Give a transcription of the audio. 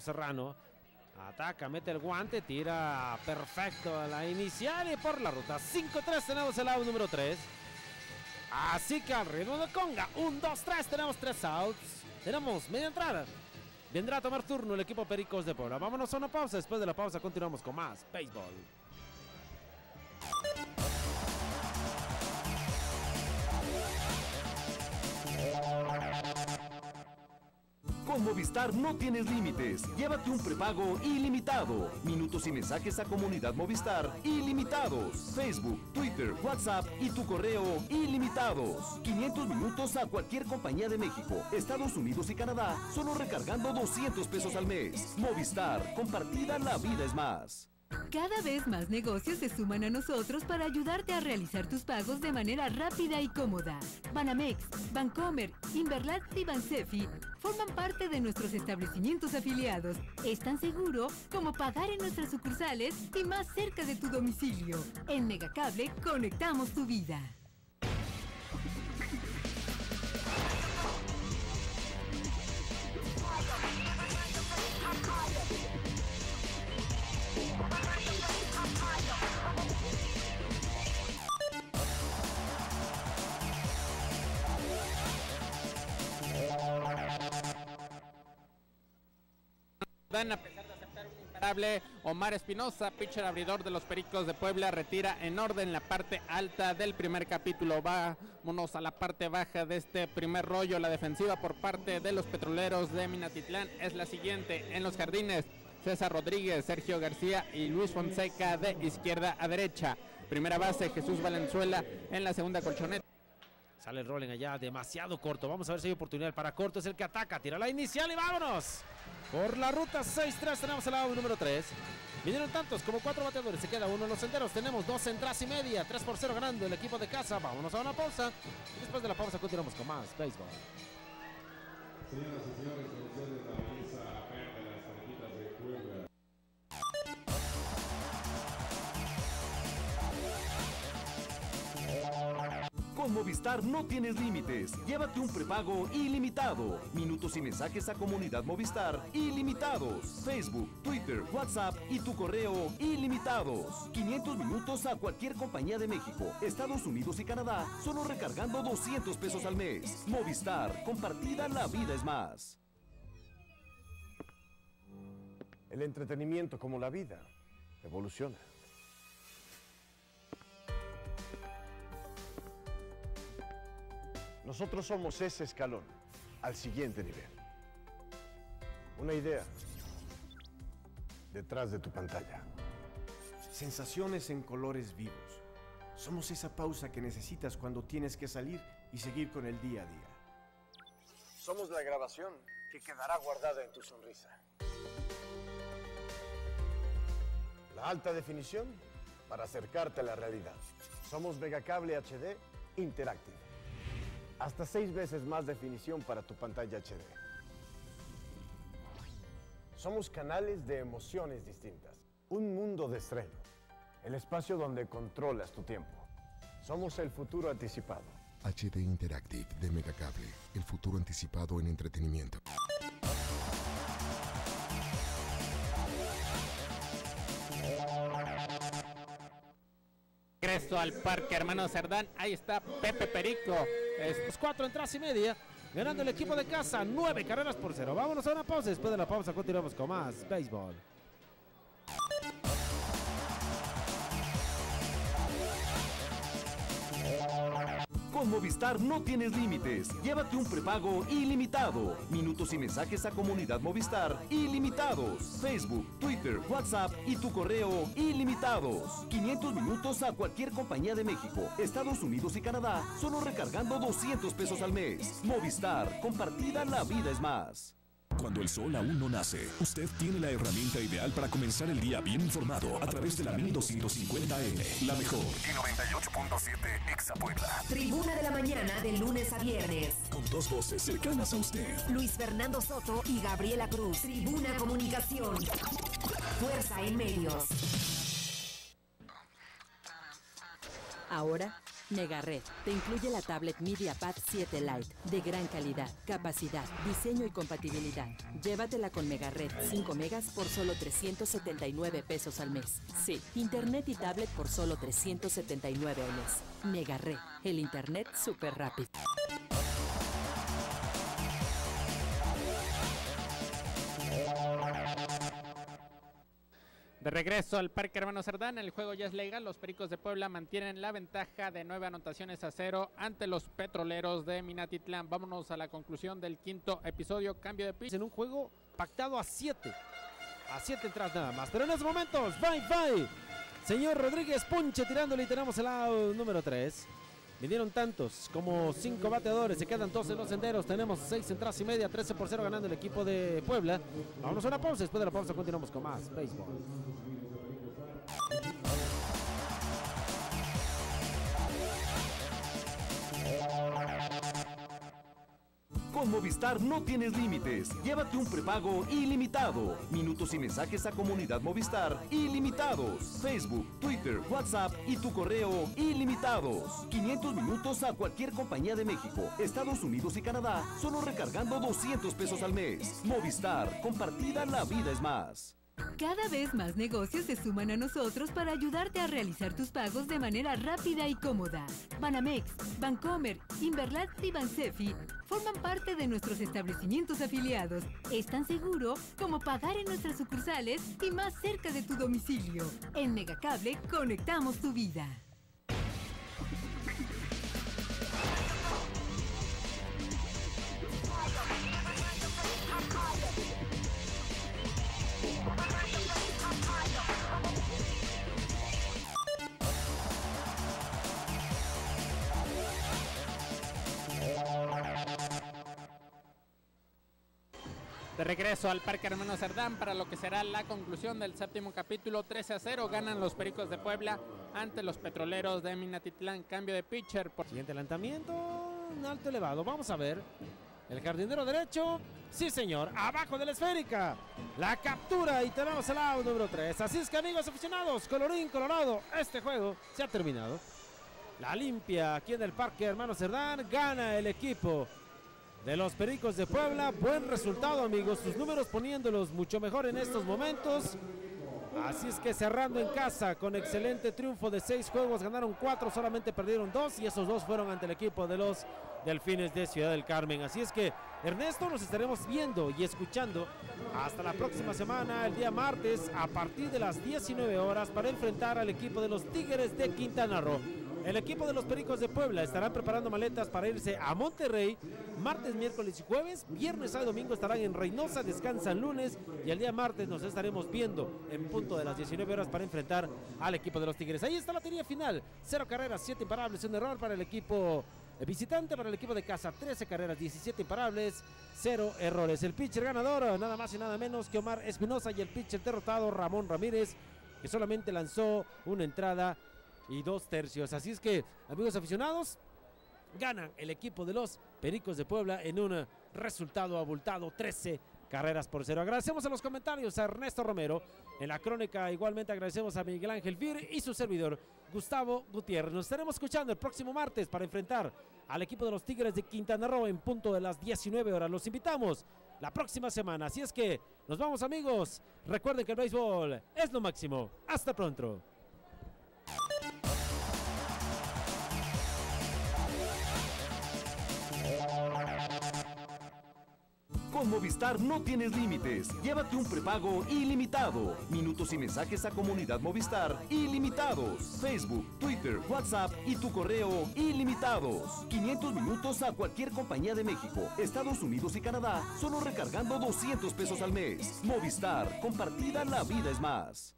Serrano. Ataca, mete el guante, tira perfecto a la inicial y por la ruta 5-3 tenemos el out número 3. Así que al ritmo de conga, 1, 2, 3, tenemos 3 outs. Tenemos media entrada. Vendrá a tomar turno el equipo Pericos de Puebla. Vámonos a una pausa. Después de la pausa continuamos con más béisbol. Movistar no tienes límites. Llévate un prepago ilimitado. Minutos y mensajes a comunidad Movistar ilimitados. Facebook, Twitter, WhatsApp y tu correo ilimitados. 500 minutos a cualquier compañía de México, Estados Unidos y Canadá, solo recargando 200 pesos al mes. Movistar, compartida la vida es más. Cada vez más negocios se suman a nosotros para ayudarte a realizar tus pagos de manera rápida y cómoda. Banamex, Bancomer, Inverlat y Bansefi forman parte de nuestros establecimientos afiliados. Es tan seguro como pagar en nuestras sucursales y más cerca de tu domicilio. En Megacable conectamos tu vida. Dan a pesar de aceptar un imparable, Omar Espinosa, pitcher abridor de los Pericos de Puebla, retira en orden la parte alta del primer capítulo. Vámonos a la parte baja de este primer rollo. La defensiva por parte de los petroleros de Minatitlán es la siguiente. En los jardines, César Rodríguez, Sergio García y Luis Fonseca de izquierda a derecha. Primera base, Jesús Valenzuela en la segunda colchoneta. Sale el rolling allá, demasiado corto. Vamos a ver si hay oportunidad para corto. Es el que ataca, tira la inicial y vámonos. Por la ruta 6-3 tenemos el lado número 3. Vinieron tantos como cuatro bateadores. Se queda uno en los senderos. Tenemos dos entradas y media. 3 por 0 ganando el equipo de casa. Vámonos a una pausa. Y después de la pausa continuamos con más béisbol. Señoras y señores, Movistar no tienes límites. Llévate un prepago ilimitado. Minutos y mensajes a comunidad Movistar ilimitados. Facebook, Twitter, WhatsApp y tu correo ilimitados. 500 minutos a cualquier compañía de México, Estados Unidos y Canadá, solo recargando 200 pesos al mes. Movistar, compartida la vida es más. El entretenimiento, como la vida, evoluciona. Nosotros somos ese escalón al siguiente nivel. Una idea detrás de tu pantalla. Sensaciones en colores vivos. Somos esa pausa que necesitas cuando tienes que salir y seguir con el día a día. Somos la grabación que quedará guardada en tu sonrisa. La alta definición para acercarte a la realidad. Somos Megacable HD Interactive. Hasta seis veces más definición para tu pantalla HD. Somos canales de emociones distintas. Un mundo de estreno. El espacio donde controlas tu tiempo. Somos el futuro anticipado. HD Interactive de Megacable, el futuro anticipado en entretenimiento. Regreso al parque, hermano Cerdán. Ahí está Pepe Perico. Es cuatro entradas y media. Ganando el equipo de casa, nueve carreras por cero. Vámonos a una pausa. Después de la pausa continuamos con más béisbol. Con Movistar no tienes límites. Llévate un prepago ilimitado. Minutos y mensajes a comunidad Movistar ilimitados. Facebook, Twitter, WhatsApp y tu correo ilimitados. 500 minutos a cualquier compañía de México, Estados Unidos y Canadá, solo recargando 200 pesos al mes. Movistar, compartida la vida es más. Cuando el sol aún no nace, usted tiene la herramienta ideal para comenzar el día bien informado a través de la 1250M, la mejor. Y 98.7 Exa Puebla. Tribuna de la mañana de lunes a viernes. Con dos voces cercanas a usted. Luis Fernando Soto y Gabriela Cruz. Tribuna Comunicación. Fuerza en medios. Ahora Megared te incluye la tablet MediaPad 7 Lite de gran calidad, capacidad, diseño y compatibilidad. Llévatela con Megared 5 megas por solo 379 pesos al mes. Sí, internet y tablet por solo 379 al mes. Megared, el internet súper rápido. De regreso al Parque Hermano Cerdán, el juego ya es legal. Los Pericos de Puebla mantienen la ventaja de nueve anotaciones a cero ante los petroleros de Minatitlán. Vámonos a la conclusión del quinto episodio. Cambio de pitch. En un juego pactado a siete. A siete entradas nada más. Pero en estos momentos, bye bye. Señor Rodríguez Punche tirándole y tenemos el lado número 3. Vinieron tantos como cinco bateadores, se quedan dos en los senderos. Tenemos seis entradas y media, 13 por 0 ganando el equipo de Puebla. Vamos a una pausa, después de la pausa continuamos con más béisbol. Con Movistar no tienes límites. Llévate un prepago ilimitado. Minutos y mensajes a comunidad Movistar ilimitados. Facebook, Twitter, WhatsApp y tu correo ilimitados. 500 minutos a cualquier compañía de México, Estados Unidos y Canadá, solo recargando 200 pesos al mes. Movistar, compartida la vida es más. Cada vez más negocios se suman a nosotros para ayudarte a realizar tus pagos de manera rápida y cómoda. Banamex, Bancomer, Inverlat y Bansefi forman parte de nuestros establecimientos afiliados. Es tan seguro como pagar en nuestras sucursales y más cerca de tu domicilio. En Megacable conectamos tu vida. De regreso al Parque Hermano Cerdán para lo que será la conclusión del séptimo capítulo 13 a 0 ganan los Pericos de Puebla ante los Petroleros de Minatitlán. Cambio de pitcher. Por... Siguiente lanzamiento, alto elevado. Vamos a ver. El jardinero derecho, sí señor, abajo de la esférica. La captura y tenemos el out número 3. Así es que amigos aficionados, colorín colorado, este juego se ha terminado. La limpia aquí en el Parque Hermano Cerdán, gana el equipo de los Pericos de Puebla. Buen resultado, amigos. Sus números poniéndolos mucho mejor en estos momentos. Así es que cerrando en casa con excelente triunfo de seis juegos, ganaron cuatro, solamente perdieron dos y esos dos fueron ante el equipo de los Delfines de Ciudad del Carmen. Así es que Ernesto nos estaremos viendo y escuchando hasta la próxima semana, el día martes, a partir de las 19 horas para enfrentar al equipo de los Tigres de Quintana Roo. El equipo de los Pericos de Puebla estarán preparando maletas para irse a Monterrey martes, miércoles y jueves. Viernes y domingo estarán en Reynosa, descansan lunes y el día martes nos estaremos viendo en punto de las 19 horas para enfrentar al equipo de los Tigres. Ahí está la teoría final. Cero carreras, siete imparables, un error para el equipo visitante, para el equipo de casa. 13 carreras, 17 imparables, cero errores. El pitcher ganador, nada más y nada menos que Omar Espinosa y el pitcher derrotado Ramón Ramírez, que solamente lanzó una entrada y dos tercios. Así es que, amigos aficionados, ganan el equipo de los Pericos de Puebla en un resultado abultado 13 carreras por cero. Agradecemos a los comentarios a Ernesto Romero. En la crónica igualmente agradecemos a Miguel Ángel Fir y su servidor Gustavo Gutiérrez. Nos estaremos escuchando el próximo martes para enfrentar al equipo de los Tigres de Quintana Roo en punto de las 19 horas. Los invitamos la próxima semana. Así es que nos vamos amigos. Recuerden que el béisbol es lo máximo. Hasta pronto. Con Movistar no tienes límites. Llévate un prepago ilimitado. Minutos y mensajes a comunidad Movistar ilimitados. Facebook, Twitter, WhatsApp y tu correo ilimitados. 500 minutos a cualquier compañía de México, Estados Unidos y Canadá, solo recargando 200 pesos al mes. Movistar, compartida la vida es más.